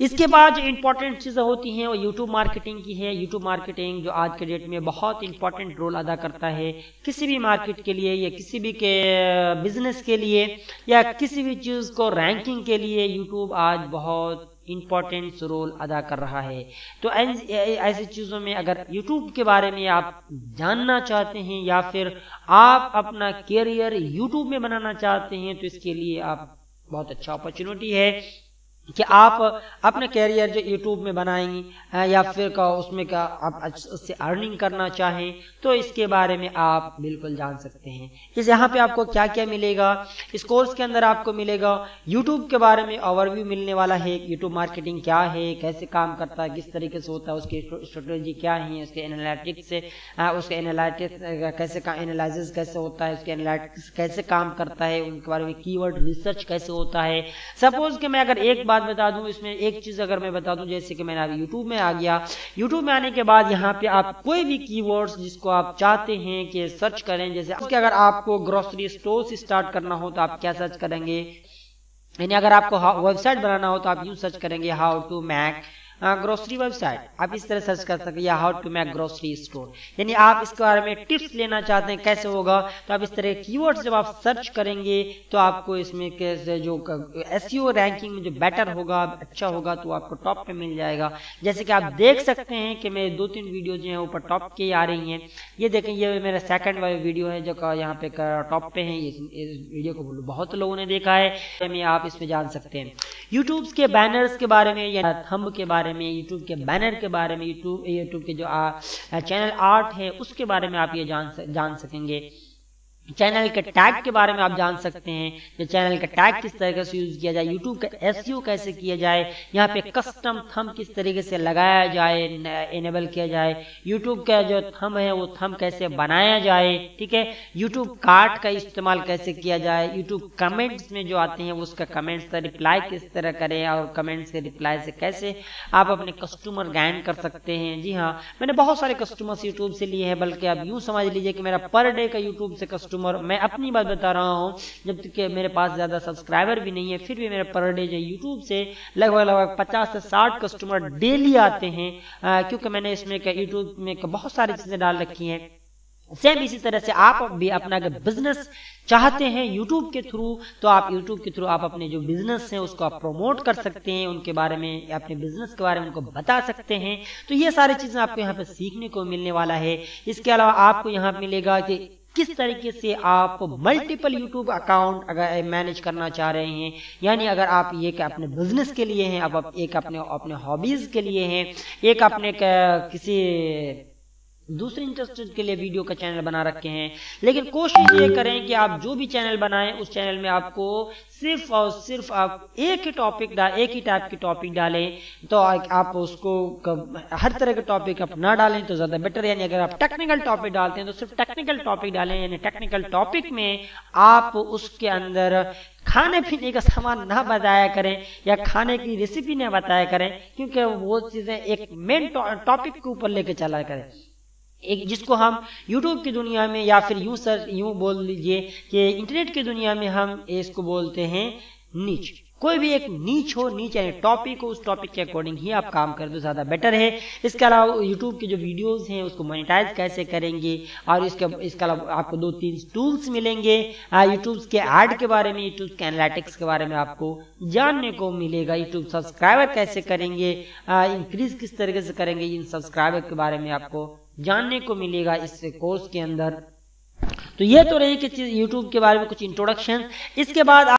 इसके बाद जो इंपॉर्टेंट चीज़ें होती हैं, वो यूट्यूब मार्केटिंग की है। यूट्यूब मार्केटिंग जो आज के डेट में बहुत इंपॉर्टेंट रोल अदा करता है, किसी भी मार्केट के लिए या किसी भी के बिज़नेस के लिए या किसी भी चीज़ को रैंकिंग के लिए यूट्यूब आज बहुत इंपॉर्टेंट रोल अदा कर रहा है। तो ऐसी चीज़ों में अगर यूट्यूब के बारे में आप जानना चाहते हैं या फिर आप अपना कैरियर यूट्यूब में बनाना चाहते हैं तो इसके लिए आप बहुत अच्छा अपॉर्चुनिटी है। कि आप अपने कैरियर जो यूट्यूब में बनाएँगे या फिर का उसमें का आप उससे अर्निंग करना चाहें तो इसके बारे में आप बिल्कुल जान सकते हैं। इस यहाँ पे आपको क्या क्या मिलेगा? इस कोर्स के अंदर आपको मिलेगा यूट्यूब के बारे में ओवरव्यू मिलने वाला है यूट्यूब मार्केटिंग क्या है, कैसे काम करता है, किस तरीके से होता है, उसकी स्ट्रेटेजी क्या है, उसके एनालिटिक्स उसके एनालिटिक्स कैसे का एनालिसिस कैसे होता है, उसके एनालिटिक्स कैसे काम करता है, उनके बारे में कीवर्ड रिसर्च कैसे होता है। सपोज़ कि मैं अगर एक बात बता दूँ, इसमें एक चीज़ अगर मैं बता दूँ, जैसे कि मैंने यूट्यूब में आ गया। यूट्यूब में आने के बाद यहाँ पे आप कोई भी कीवर्ड्स जिसको आप चाहते हैं कि सर्च करें, जैसे कि अगर आपको ग्रोसरी स्टोर स्टार्ट करना हो तो आप क्या सर्च करेंगे? यानी अगर आपको वेबसाइट बनाना हो तो आप यू सर्च करेंगे how to make grocery website आप इस तरह सर्च कर सकते हैं how to make grocery store यानी आप इसके बारे में टिप्स लेना चाहते हैं कैसे होगा तो आप इस तरह कीवर्ड जब आप सर्च करेंगे तो आपको इसमें कैसे जो एस रैंकिंग में जो बेटर होगा अच्छा होगा तो आपको टॉप पे मिल जाएगा। जैसे कि आप देख सकते हैं कि मेरे दो तीन वीडियो जो है ऊपर टॉप के आ रही हैं। ये देखें ये मेरा सेकंड वाली वीडियो है जो यहाँ पे टॉप पे है। इस, वीडियो को बहुत लोगों ने देखा है में आप इसमें जान सकते हैं। यूट्यूब के बैनर्स के बारे में या थम्ब के बारे में यूट्यूब के बैनर के बारे में यूट्यूब यूट्यूब के जो चैनल आर्ट है, उसके बारे में आप ये जान जान सकेंगे। चैनल के टैग के बारे में आप जान सकते हैं। कि चैनल का टैग किस तरीके से यूज़ किया जाए यूट्यूब का एस कैसे किया जाए, यहाँ पे कस्टम थम किस तरीके से लगाया जाए इनेबल किया जाए यूट्यूब का जो थम है, वो थम कैसे बनाया जाए, ठीक है? यूट्यूब कार्ड का इस्तेमाल कैसे किया जाए यूट्यूब कमेंट्स में जो आते हैं, उसका कमेंट्स का रिप्लाई किस तरह करें और कमेंट्स के रिप्लाई से कैसे आप अपने कस्टमर गैन कर सकते हैं। जी हाँ मैंने बहुत सारे कस्टमर्स यूट्यूब से लिए हैं, बल्कि आप यूँ समझ लीजिए कि मेरा पर डे का यूट्यूब से कस्टमर कस्टमर मैं अपनी बात बता रहा हूँ। जब तक कि मेरे पास ज़्यादा सब्सक्राइबर भी नहीं है, फिर भी मेरे पर डे जो यूट्यूब से लगभग लगभग पचास से साठ कस्टमर डेली आते हैं। क्योंकि मैंने इसमें यूट्यूब में बहुत सारी चीज़ें डाल रखी हैं। सेम इसी तरह से आप भी अपना अगर बिज़नेस चाहते हैं यूट्यूब के थ्रू तो आप यूट्यूब के थ्रू आप अपने जो बिज़नेस हैं, उसको आप प्रमोट कर सकते हैं, उनके बारे में अपने बिज़नेस के बारे में उनको बता सकते हैं। तो ये सारी चीज़ें आपको यहाँ पे सीखने को मिलने वाला है। इसके अलावा आपको यहाँ मिलेगा कि किस तरीके से आप मल्टीपल यूट्यूब अकाउंट अगर मैनेज करना चाह रहे हैं, यानी अगर आप एक अपने बिज़नेस के लिए हैं, अब एक अपने अपने हॉबीज के लिए हैं, एक अपने किसी दूसरे इंटरेस्टेड के लिए वीडियो का चैनल बना रखे हैं। लेकिन कोशिश ये करें कि आप जो भी चैनल बनाएँ, उस चैनल में आपको सिर्फ़ और सिर्फ़ आप एक ही टॉपिक डाल एक ही टाइप की टॉपिक डालें तो आप उसको हर तरह के टॉपिक आप ना डालें तो ज़्यादा बेटर यानी अगर आप टेक्निकल टॉपिक डालते हैं तो सिर्फ़ टेक्निकल टॉपिक डालें, यानी टेक्निकल टॉपिक में आप उसके अंदर खाने पीने का सामान ना बताया करें या खाने की रेसिपी ना बताया करें, क्योंकि वो चीज़ें एक मेन टॉपिक के ऊपर लेके चला करें। एक जिसको हम यूट्यूब की दुनिया में या फिर यूँ सर, यूँ बोल लीजिए कि इंटरनेट की दुनिया में हम इसको बोलते हैं नीच। कोई भी एक नीच हो, नीच यानी टॉपिक हो, उस टॉपिक के अकॉर्डिंग ही आप काम कर दो, ज़्यादा बेटर है। इसके अलावा यूट्यूब के जो वीडियोस हैं, उसको मोनिटाइज कैसे करेंगे? और इसके इसके अलावा आपको दो तीन टूल्स मिलेंगे। यूट्यूब के ऐड के बारे में यूट्यूब के एनालिटिक्स के बारे में आपको जानने को मिलेगा। यूट्यूब सब्सक्राइबर कैसे करेंगे? इंक्रीज किस तरीके से करेंगे? इन सब्सक्राइबर के बारे में आपको जानने को मिलेगा इस कोर्स के अंदर। तो ये तो रही कि यूट्यूब के बारे में कुछ इंट्रोडक्शन इसके बाद